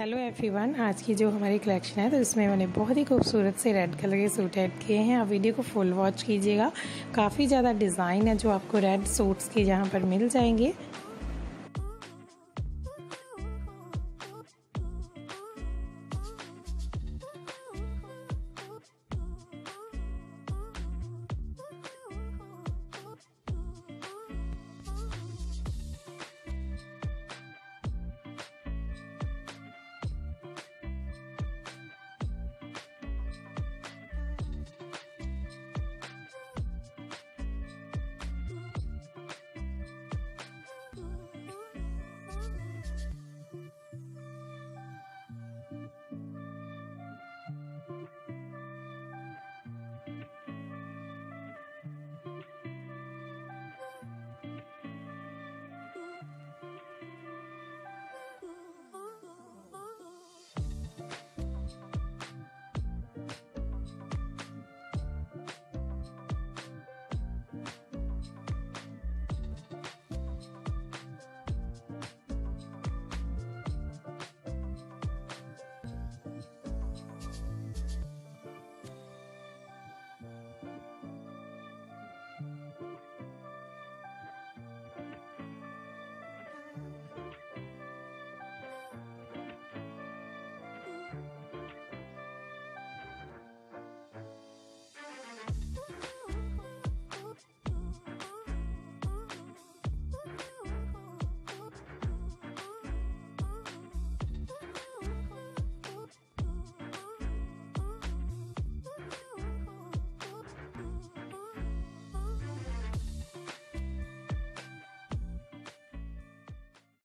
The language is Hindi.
हेलो एवरीवन, आज की जो हमारी कलेक्शन है तो इसमें मैंने बहुत ही खूबसूरत से रेड कलर के सूट ऐड किए हैं। आप वीडियो को फुल वॉच कीजिएगा। काफ़ी ज़्यादा डिज़ाइन है जो आपको रेड सूट्स के यहाँ पर मिल जाएँगे।